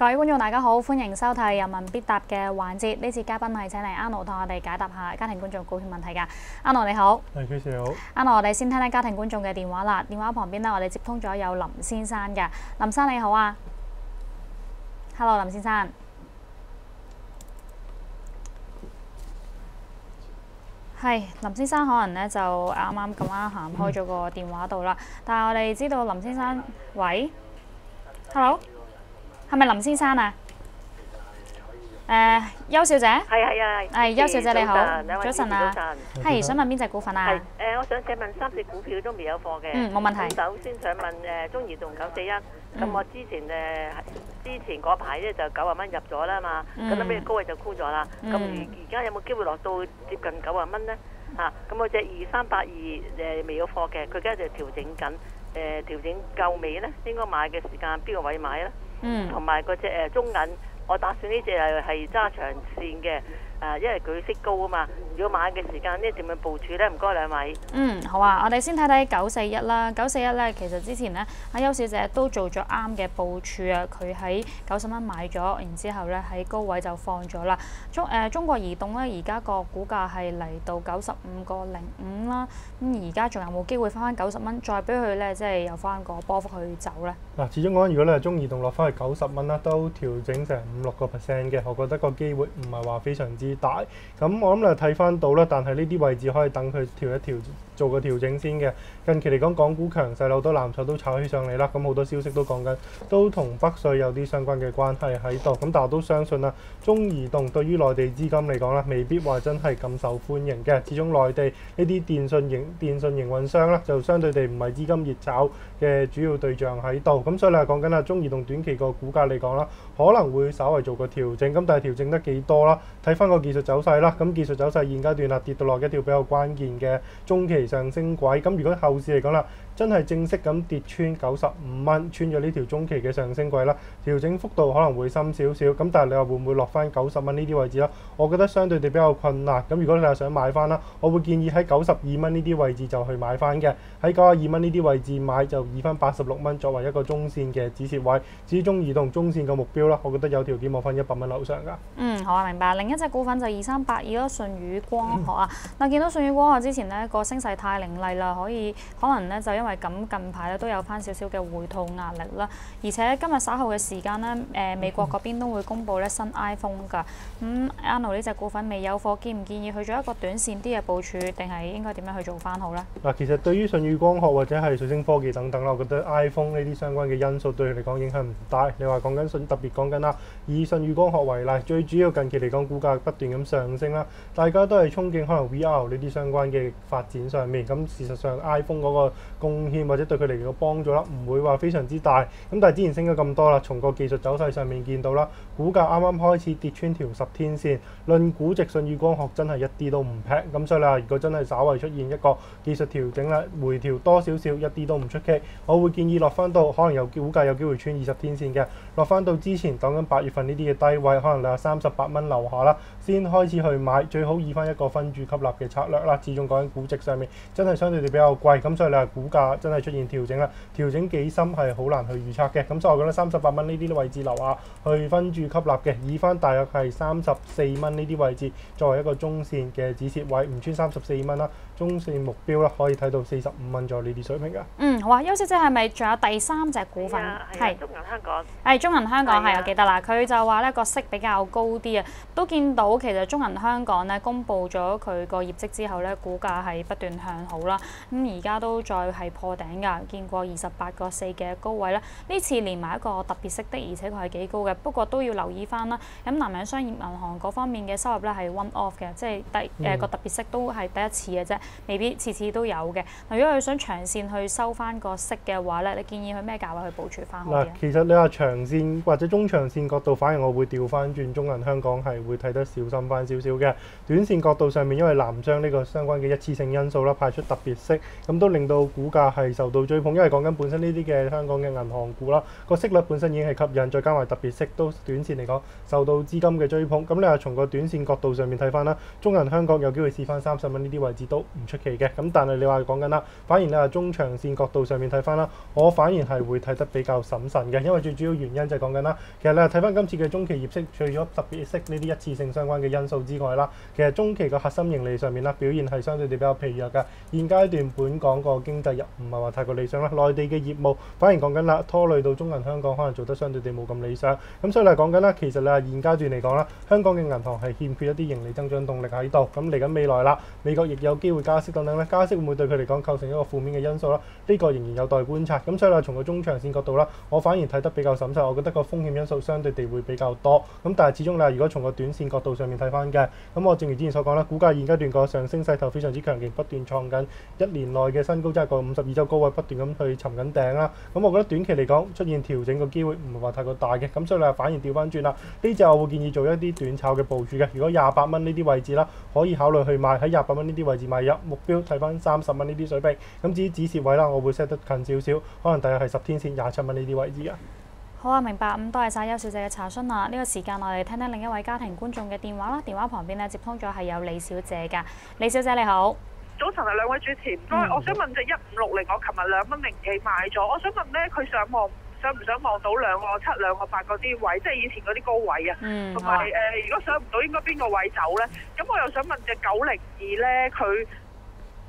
各位觀眾大家好，歡迎收睇《人民必答》嘅環節。呢次嘉賓係請嚟 Anno 同我哋解答下家庭觀眾股票問題㗎。Anno 你好，係 Chris 你好。Anno 我哋先聽聽家庭觀眾嘅電話啦。電話旁邊呢，我哋接通咗有林先生嘅。林生你好啊，Hello 林先生。係林先生，可能咧就啱啱咁啱行開咗個電話度啦。但係我哋知道林先生，喂，Hello，係咪林先生啊？誒，邱小姐，係係啊，係邱小姐你好早晨啊早晨係想問邊只股份係啊？誒，我想請問三隻股票都未有貨嘅。嗯冇問題首先想問誒中移動九四一，咁嗯我之前誒之前嗰排咧就九啊蚊入咗啦嘛，嗯咁後尾高位就沽咗啦。咁嗯而而家有冇機會落到接近九啊蚊咧？嚇，咁我只二三八二誒未有貨嘅，佢而家就調整緊。誒調整夠未咧？應該買嘅時間邊個位買咧？嗯。同埋嗰只誒中銀，我打算呢只係係揸長線嘅，誒、因為佢息高啊嘛。如果買嘅時間呢，點樣部署咧？唔該兩位。嗯，好啊，我哋先睇睇九四一啦。九四一咧，其實之前咧，阿邱小姐都做咗啱嘅部署啊。佢喺九十蚊買咗，然之後咧喺高位就放咗啦。中誒、呃中國移動咧，而家個股價係嚟到九十五個零五啦。咁而家仲有冇機會翻翻九十蚊，再俾佢咧，即係有翻個波幅去走咧？嗱，始終講，如果你係中移動落翻去九十蚊啦，都調整成五六個 percent 嘅，我覺得個機會唔係話非常之大。咁我諗你睇翻到啦，但係呢啲位置可以等佢調一調，做個調整先嘅。近期嚟講，港股強勢，好多藍籌都炒起上嚟啦。咁好多消息都講緊，都同北水有啲相關嘅關係喺度。咁但係都相信啦，中移動對於內地資金嚟講啦，未必話真係咁受歡迎嘅。始終內地呢啲電信營電信營運商啦，就相對地唔係資金熱炒嘅主要對象喺度。咁所以你係講緊啊，中移動短期個股價嚟講啦，可能會稍為做個調整。咁但係調整得幾多啦？睇翻個技術走勢啦。咁技術走勢現階段啦，跌到落一條比較關鍵嘅中期上升軌。咁如果後市嚟講啦，真係正式咁跌穿九十五蚊，穿咗呢條中期嘅上升軌啦，調整幅度可能會深少少。咁但係你話會唔會落翻九十蚊呢啲位置啦？我覺得相對地比較困難。咁如果你係想買翻啦，我會建議喺九十二蚊呢啲位置就去買翻嘅。喺九十二蚊呢啲位置買就以翻八十六蚊作為一個中線嘅止蝕位。至於中移動中線嘅目標啦，我覺得有條件望翻一百蚊樓上㗎。嗯，好啊，明白。另一隻股份就二三八二咯，順宇光學啊。嗱、見到順宇光學之前呢個升勢太凌厲啦，可以可能呢就因為咁近排咧都有翻少少嘅回吐壓力啦。而且今日稍後嘅時間咧，誒、美國嗰邊都會公布咧新 iPhone 㗎。咁 Anno 呢只股份未有貨，建唔建議去做一個短線啲嘅部署，定係應該點樣去做翻好呢？嗱，其實對於舜宇光學或者係水星科技等等啦，我覺得 iPhone 呢啲相關嘅因素對佢嚟講影響唔大。你話講緊信特別講緊啦，以舜宇光學為例，最主要近期嚟講股價不斷咁上升啦，大家都係憧憬可能 VR 呢啲相關嘅發展上面。咁事實上 iPhone 嗰個貢獻或者對佢嚟嘅幫助啦，唔會話非常之大。咁但係之前升咗咁多啦，從個技術走勢上面見到啦，股價啱啱開始跌穿條十天線，論估值信宇光學真係一啲都唔平。咁所以啦，如果真係稍為出現一個技術調整啦，回調多少少一啲都唔出奇。我會建議落翻到可能有股價有機會穿二十天線嘅，落翻到之前講緊八月份呢啲嘅低位，可能你話三十八蚊留下啦，先開始去買，最好以翻一個分注吸納嘅策略啦。始終講緊估值上面真係相對地比較貴，咁所以你話股價真係出現調整啦，調整幾深係好難去預測嘅。咁所以我覺得三十八蚊呢啲位置留下去分住吸納嘅，以翻大約係三十四蚊呢啲位置作為一個中線嘅止蝕位，唔穿三十四蚊啦。中線目標啦，可以睇到四十五蚊左右呢啲水平㗎。嗯，好啊，邱小姐係咪仲有第三隻股份？係啊啊中銀香港。係中銀香港係我記得啦，佢就話咧個息比較高啲啊，都見到其實中銀香港咧公布咗佢個業績之後咧，股價係不斷向好啦。咁而家都再係破頂㗎，見過二十八個四嘅高位啦。呢次連埋一個特別息的，而且佢係幾高嘅，不過都要留意翻啦。咁南洋商業銀行嗰方面嘅收入咧係 one off 嘅，即係第誒個、特別息都係第一次嘅啫，未必次次都有嘅。嗱，如果佢想長線去收翻個息嘅話咧，你建議佢咩價位去部署翻其實你話長線或者中長線角度，反而我會調翻轉中銀香港係會睇得小心翻少少嘅。短線角度上面，因為南商呢個相關嘅一次性因素啦，派出特別息，咁都令到股價價係受到追捧，因為講緊本身呢啲嘅香港嘅銀行股啦，個息率本身已經係吸引，再加埋特別息都短線嚟講受到資金嘅追捧。咁你話從個短線角度上面睇翻啦，中銀香港有機會試翻三十蚊呢啲位置都唔出奇嘅。咁但係你話講緊啦，反而你話中長線角度上面睇翻啦，我反而係會睇得比較審慎嘅，因為最主要原因就係講緊啦，其實你話睇翻今次嘅中期業績，除咗特別息呢啲一次性相關嘅因素之外啦，其實中期個核心盈利上面啦表現係相對地比較疲弱㗎。現階段本港個經濟入唔係話太過理想啦，內地嘅業務反而講緊啦，拖累到中銀香港可能做得相對地冇咁理想。咁所以嚟講緊啦，其實你話現階段嚟講啦，香港嘅銀行係欠缺一啲盈利增長動力喺度。咁嚟緊未來啦，美國亦有機會加息等等咧，加息會唔會對佢嚟講構成一個負面嘅因素啦？呢個仍然有待觀察。咁所以啦從個中長線角度啦，我反而睇得比較審慎，我覺得個風險因素相對地會比較多。咁但係始終啦，如果從個短線角度上面睇翻嘅，咁我正如之前所講啦，股價現階段個上升勢頭非常之強勁，不斷創緊一年內嘅新高，即係個五二周高位不斷咁去尋緊頂啦。咁我覺得短期嚟講出現調整個機會唔係話太過大嘅。咁所以你反而調翻轉啦，呢隻我會建議做一啲短炒嘅部署嘅。如果廿八蚊呢啲位置啦，可以考慮去買喺廿八蚊呢啲位置買入，目標睇翻三十蚊呢啲水平。咁至於止蝕位啦，我會 set 得近少少，可能大約係十天線廿七蚊呢啲位置啊。好啊，明白。咁多謝晒邱小姐嘅查詢啦。呢、這個時間我哋聽聽另一位家庭觀眾嘅電話啦。電話旁邊咧接通咗係有李小姐㗎。李小姐你好，早晨啊，兩位主持唔該，嗯我想問隻一五六零，我琴日兩蚊零幾買咗，我想問咧，佢上望想唔想望到兩個七、兩個八嗰啲位，即係以前嗰啲高位啊？同埋誒，如果上唔到，應該邊個位走咧？咁我又想問隻九零二咧，佢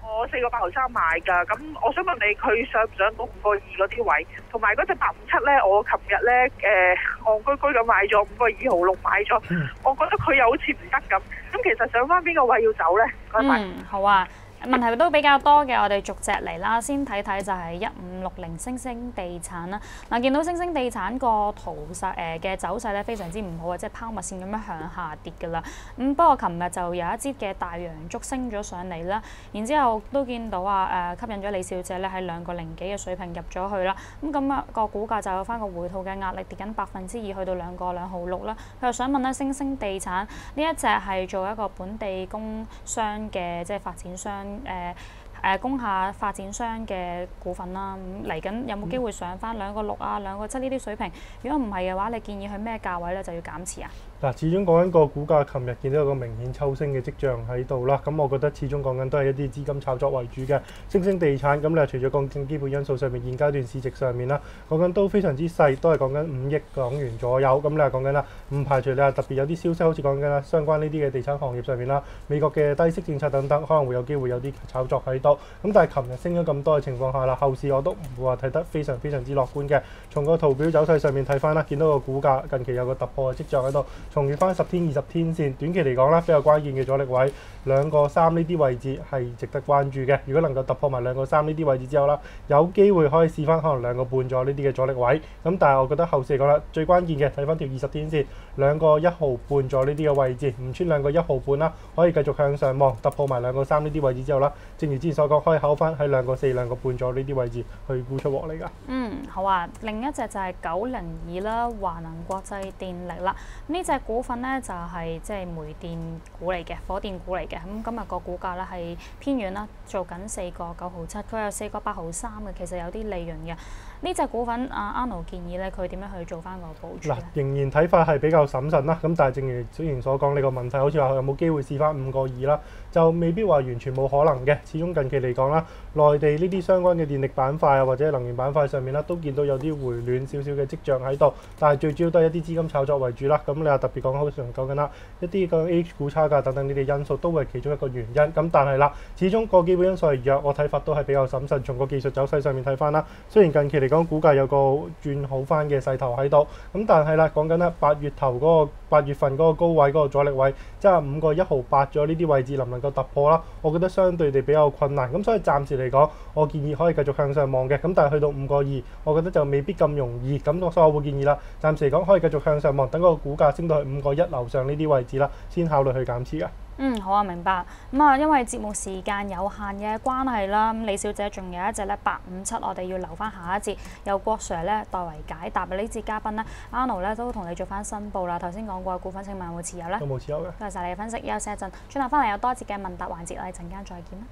我四個八毫三買㗎，咁我想問你，佢上唔上到五個二嗰啲位？同埋嗰隻八五七咧，我琴日咧誒戇居居咁買咗五個二毫六買咗，我覺得佢又好似唔得咁。咁其實上翻邊個位要走咧？唔該晒。嗯，好啊。問題都比較多嘅，我哋逐隻嚟啦。先睇睇就係一五六零星星地產啦。嗱，見到星星地產個圖勢誒嘅走勢咧，非常之唔好啊，即係拋物線咁樣向下跌㗎啦。咁不過琴日就有一支嘅大洋燭升咗上嚟啦，然之後都見到啊誒吸引咗李小姐咧喺兩個零幾嘅水平入咗去啦。咁咁啊個股價就有翻個回吐嘅壓力，跌緊百分之二去到兩個兩毫六啦。佢又想問咧，星星地產呢一隻係做一個本地工商嘅即係發展商。誒誒、呃、工廈發展商嘅股份啦，咁嚟緊有冇機會上翻兩個六啊、兩個七呢啲水平？如果唔係嘅話，你建議去咩價位咧就要減持啊？嗱，始終講緊個股價，琴日見到有個明顯抽升嘅跡象喺度啦。咁我覺得始終講緊都係一啲資金炒作為主嘅星星地產。咁你話除咗講緊基本因素上面，現階段市值上面啦，講緊都非常之細，都係講緊五億港元左右。咁你話講緊啦，唔排除你話特別有啲消息，好似講緊啦，相關呢啲嘅地產行業上面啦，美國嘅低息政策等等，可能會有機會有啲炒作喺度。咁但係琴日升咗咁多嘅情況下啦，後市我都唔會話睇得非常非常之樂觀嘅。從個圖表走勢上面睇翻啦，見到個股價近期有個突破嘅跡象喺度。重現翻十天、二十天線，短期嚟講啦，比較關鍵嘅阻力位兩個三呢啲位置係值得關注嘅。如果能夠突破埋兩個三呢啲位置之後啦，有機會可以試翻可能兩個半咗呢啲嘅阻力位。咁但係我覺得後市嚟講啦，最關鍵嘅睇翻條二十天線，兩個一毫半咗呢啲嘅位置，唔穿兩個一毫半啦，可以繼續向上望，突破埋兩個三呢啲位置之後啦，正如之前講，可以考翻喺兩個四、兩個半咗呢啲位置去沽出獲利㗎。嗯，好啊。另一隻就係九零二啦，華能國際電力啦。呢只股份咧，就係即係煤電股嚟嘅，火電股嚟嘅。咁今日個股價咧係偏軟啦，做緊四個九毫七，佢有四個八毫三嘅，其實有啲利潤嘅。呢只股份阿阿 No 建議咧，佢點樣去做翻個部署嗱？，仍然睇法係比較審慎啦。咁但係正如之前所講，呢個問題好似話有冇機會試翻五個二啦，就未必話完全冇可能嘅。始終近期嚟講啦，內地呢啲相關嘅電力板塊啊，或者能源板塊上面啦，都見到有啲回暖少少嘅跡象喺度。但係最主要都係一啲資金炒作為主啦。咁你話特別講好上講緊啦，一啲個 H 股差價等等呢啲因素都係其中一個原因。咁但係啦，始終個基本因素係弱，我睇法都係比較審慎。從個技術走勢上面睇翻啦，雖然近期嚟講股價有個轉好翻嘅勢頭喺度，咁但係啦，講緊啦八月頭嗰、個八月份嗰個高位嗰個阻力位，即係五個一毫八咗呢啲位置，能唔能夠突破啦？我覺得相對地比較困難。咁所以暫時嚟講，我建議可以繼續向上望嘅。咁但係去到五個二，我覺得就未必咁容易。咁所以我會建議啦，暫時嚟講可以繼續向上望，等嗰個股價升到去五個一樓上呢啲位置啦，先考慮去減持嘅。嗯，好啊，明白。咁啊，因為節目時間有限嘅關係啦，咁李小姐仲有一隻咧八五七，我哋要留翻下一節，由郭 Sir 咧代為解答。呢節嘉賓咧，Arno 咧都同你做翻申報啦。頭先講過嘅股份，請問有冇持有咧？都冇持有嘅。多謝晒你嘅分析，休息一陣，轉頭翻嚟有多節嘅問答環節，我哋陣間再見啦。